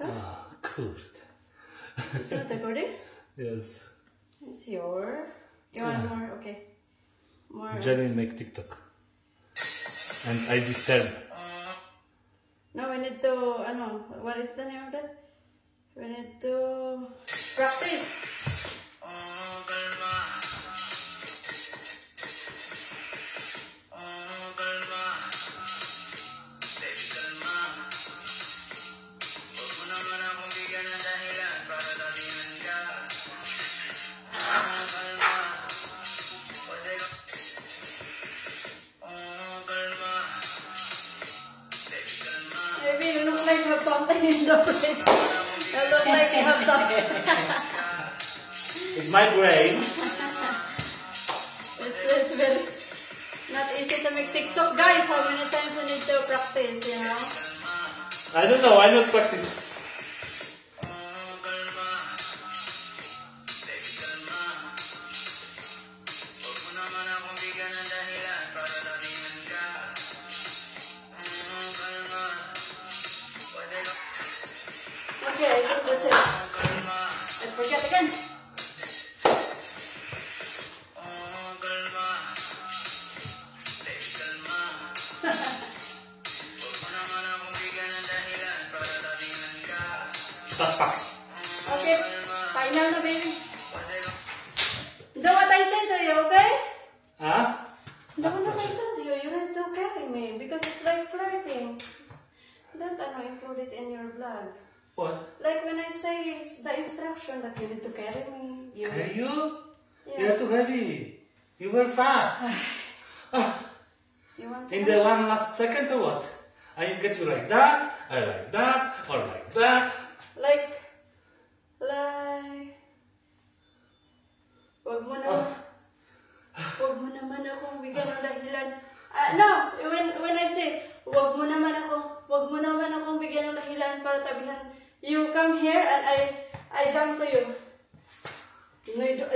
Ah, good. It's not recording? Yes. It's your. You want more? Okay. More. Jenny make TikTok. And I disturb. No, we need to. Ano, what is the name of that? We need to practice. Something in the face. You look like you have something. It's my brain. It's, it's very not easy to make TikTok, guys. How many times we need to practice, you know? I don't know, I not practice. Forget again. Pas, pas. Okay, final na, baby. Do what I said to you, okay? Huh? Do what I told you. You need to carry me because it's like flirting. Don't ano, include it in your vlog. What? Like when I say it's the instruction that you need to carry me. You Can you? Yeah. You're too heavy. You were fat. Ah, You want to in the one last second or what? I get you like that, I like that, or like that. Like, like, wag mo naman, wag mo naman akong bigyan ng dahilan. Ah, no, when, when I say, wag mo naman ako, wag mo naman akong bigyan ng dahilan para tabihan. You come here and I, I jump to you. No, you don't,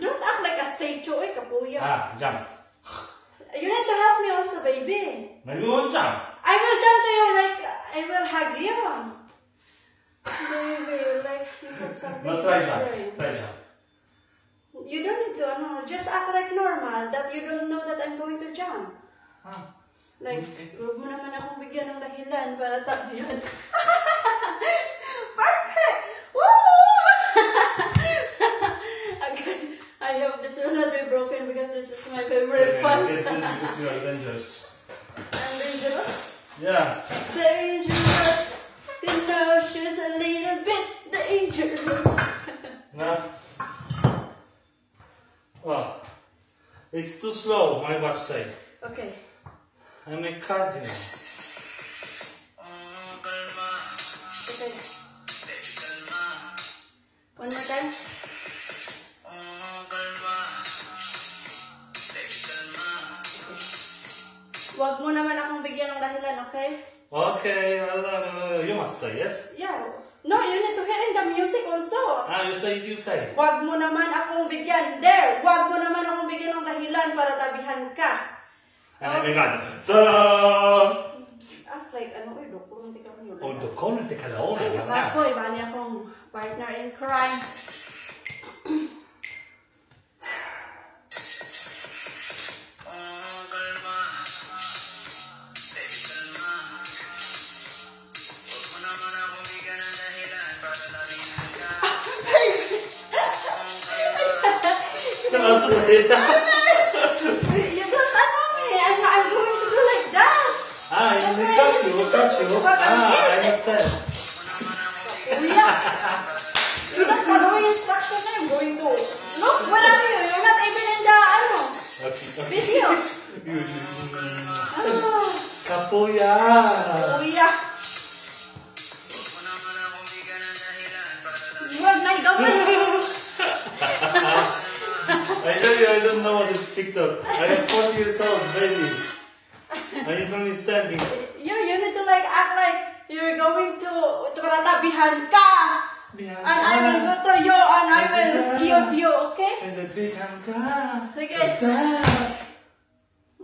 don't act like a statue, eh, kapuya. Ah, jump. You need to help me also, baby. Maybe you won't jump. I will jump to you like I will hug you. Baby, like you have something No, try jump. Try jump. You don't need to, no, just act like normal that you don't know that I'm going to jump. Ah. Like, Okay. huwag mo naman akong bigyan ng dahilan para tabihan. Perfect! Woo! okay, I hope this will not be broken because this is my favorite ones. get this because you are dangerous. I'm dangerous. Yeah. Dangerous. You know she's a little bit dangerous. No. Oh. It's too slow, my watch say. okay. I make cards, you know. Okay. One more time. Huwag mo naman akong bigyan ng dahilan, okay? Okay, I'll, uh, you must say yes. Yeah. No, you need to hear in the music also. Ah, you say you say. Huwag mo naman akong bigyan. There! Huwag mo naman akong bigyan ng dahilan para tabihan ka. I make God. Ta-da! Ah, like, ano eh, doktor, hindi ka mo Oh, the corner te calore, Ay, guarda. ako, iba niya akong partner in crime. You don't ano me. I'm, I'm going to do like that. Ah, you got I you, need to got do you. what Ah, I test. Kuya. You're not following instruction. I'm going to. Look, where are you? You're not even in the, ano, video. Ah, Kapuya. You, I don't know what is TikTok. I am 40 years old, baby. I need only standing. You, you need to like act like you're going to, to paratabihan ka. Bihan And I will go to you and I will cute you, okay? And the big ka. Da.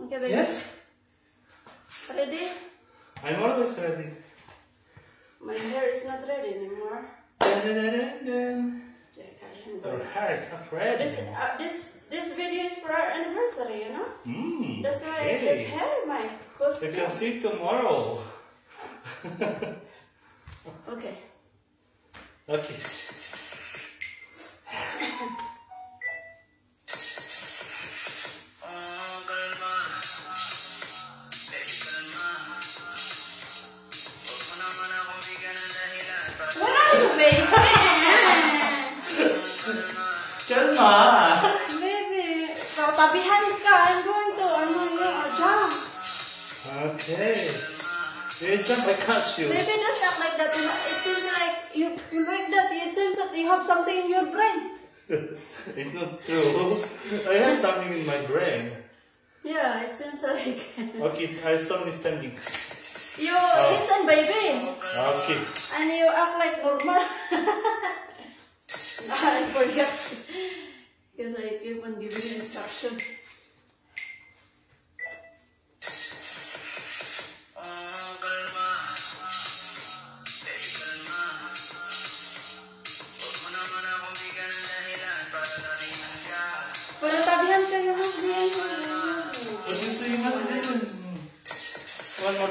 Okay, baby. Yes? Ready? I'm always ready. My hair is not ready anymore. Dun, dun, dun, dun, dun. Check, I can Our hair is not ready. This, uh, this, this video is for our anniversary, you know? Mm, That's why I prepared prepare my You costume. can see tomorrow. Okay. Okay. You jump, I catch you. Baby, don't act like that. You know, it seems like you, you like that. It seems that you have something in your brain. it's not true. I have something in my brain. Yeah, it seems like Okay, I stop standing. you Oh. listen, baby, Okay. and you act like normal. I forget because I keep on giving instruction.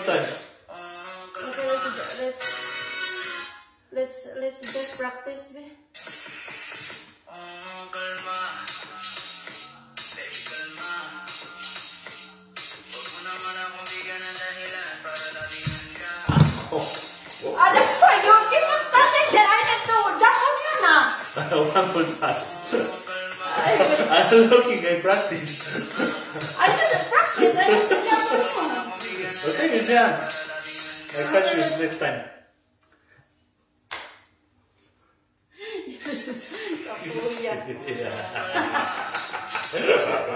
Time. Okay, let's let's let's let's just practice, oh, kalma. Baby, kalma. Huwag mo naman akong bigyan ng dahilan para talingan ka. Oh. Ah, that's why you keep on standing there. I need to jump on you now. One more. I'm looking, I practice. I need to practice. I need to jump on you. Okay, job. I'll catch you next time.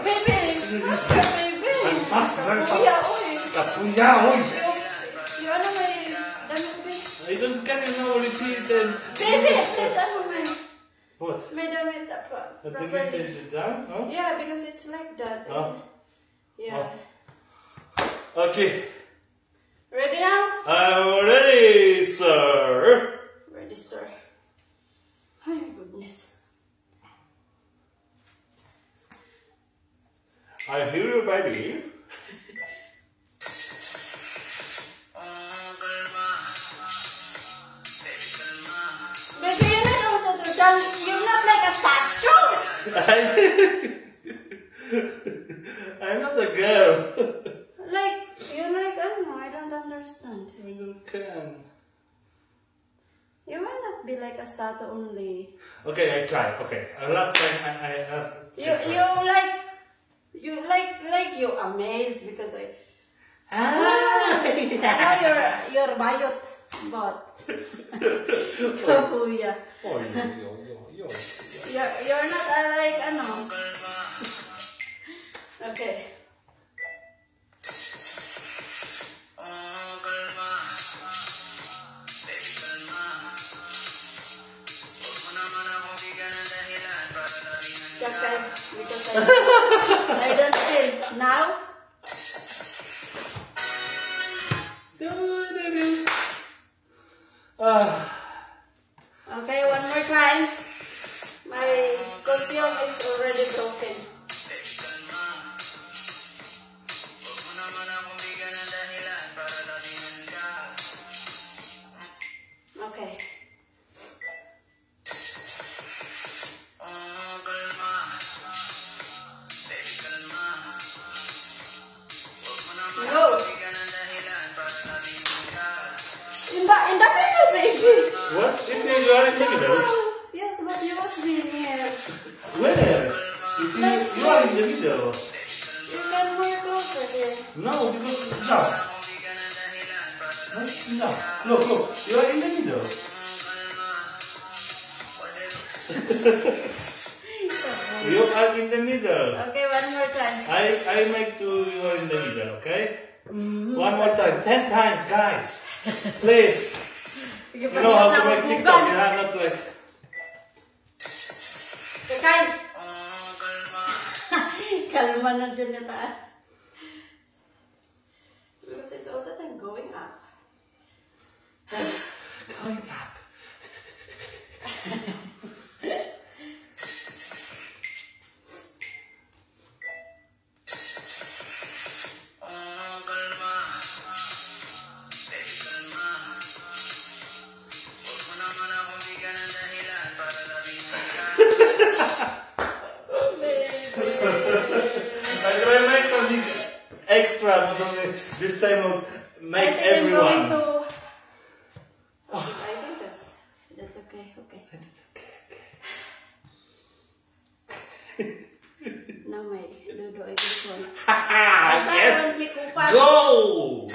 Baby, baby. I'm fast, very fast. Kapuya, oy. Kapuya, oy. You ano may damit, babe? I don't can you know repeat and Baby, may what? may damit apa? The properly. minute down? No? Yeah, because it's like that. Oh. Yeah. Okay. Ready now? I'm ready, sir. Ready, sir. Oh, goodness. I hear you, baby. Baby, you're not also to dance. You're not like a statue. I'm not a girl. Like, you're like, I don't know, I don't understand. I don't can. You will not be like a statue only. Okay, I try. Okay, uh, last time I, I asked. You, you like, you like, like you amazed because I, Ah! I know you're, you're bayot, but, kapuya. Oh, yo, yo, yo, yo. You're, you're not uh, like, ano. Okay. I, don't feel. Now. Ah, say you are in the middle? Yes, but you must be near. Where? You see, you are in the middle. You can more closer here. No, because jump. Akong bigyan ng dahilan para No, jump. Look, look. You are in the middle. You are in the middle. Okay, one more time. I I make to you are in the middle, okay? Mm-hmm. One more time, ten times, guys. Please. You know how to make TikTok, yeah? Not like Kakay. Kalma. Na dyan yung taas. Because it's all the time going up. going up. That's okay. Okay. It's okay, okay. Now my dodo I just want. Haha, I yes! want me kupas. Go!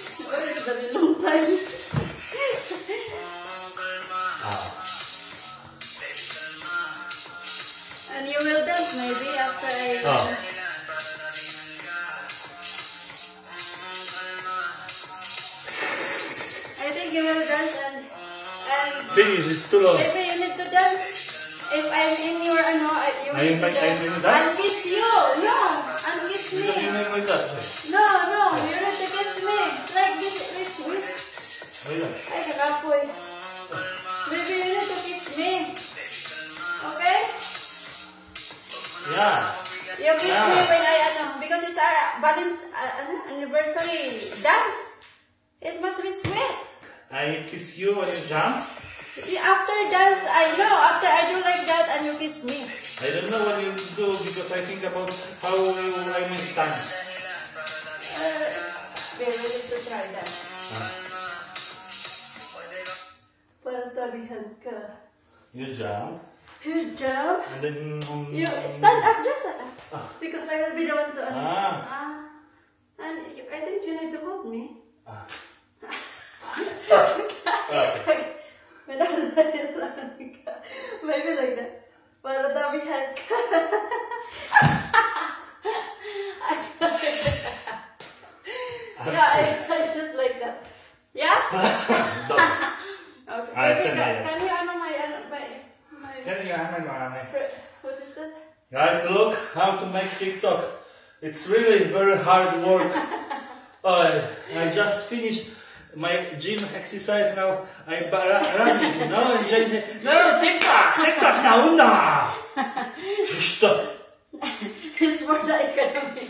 Kalma. Baby, kalma. Huwag mo naman akong bigyan ng dahilan para labihin ka. Kalma. What is the long time? Kalma. Baby, kalma. And you will dance maybe after I. Oh. Dahilan para labihin ka. I think you will dance and and Finish, it's too long. maybe you need to dance. If I'm in your ano, I- you Are need to make- are you dance. doing that? And kiss you. No, and kiss me. Because you make like anniversary dance. It must be sweet. I kiss you when you jump. After dance, I know. After I do like that, and you kiss me. I don't know what you do because I think about how I make dance. Uh, we ready to try that. Para tabihan ka. You jump You jump. and then um, You stand up just uh, Ah. because I will be the one to. Ah. Ah. And I think you need to hold me. Ah. Okay. Maybe like that. Para tabihan ka. yeah, I, I just like that. Yeah? Dog. Okay. I Maybe stand can, can you ano my, ano, my, my, Can you hand me what is that? Guys, look how to make TikTok. It's really very hard work. I I just finished my gym exercise now. I ba- ra- running, you know, and Jane said, no, TikTok, TikTok nauna. Stop. It's for the economy.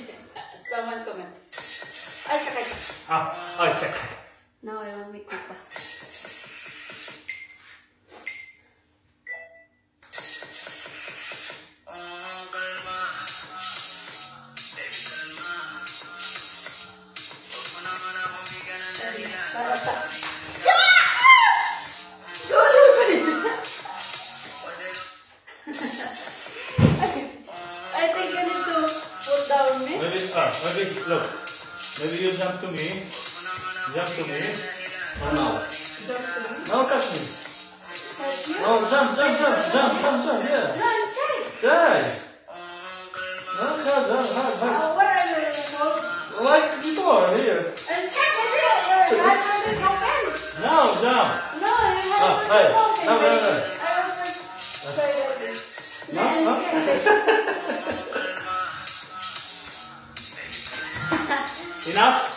Someone comment. Ay, kakay. Ah, ay, teka. Now I want make kupa. I think you need to put down me. Maybe, ah, maybe, look. Maybe you jump to me. Jump to me. Oh, no. Jump to me. No, catch me. Touch you. No, jump, jump, jump, jump, jump, jump, yeah. No, straight. Die. No, hard, hard, hard, hard. Uh, what are you? Hold. Like before, here. And straight, maybe your husband is open. No, jump. No, your Ah, husband hey. No, no, no. I will first Enough?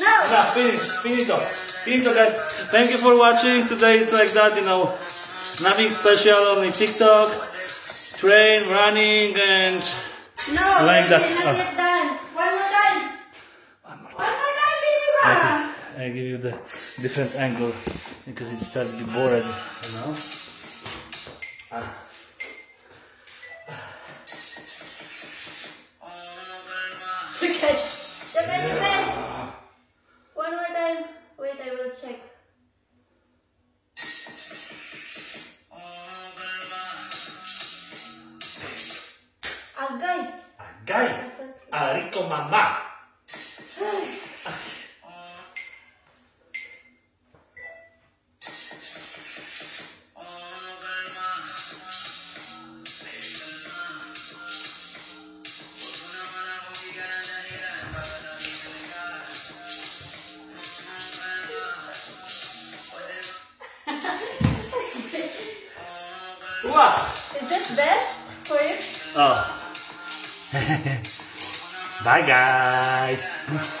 No. Enough, finish, finito. Finito, guys. Thank you for watching. Today is like that, you know, nothing special, only TikTok, train, running, and No, Like that. not done. One more time. One more One more time, baby. Can- I give you the different angle because it started to be bored, you know. Ah. Is it best for you? Oh. Bye guys.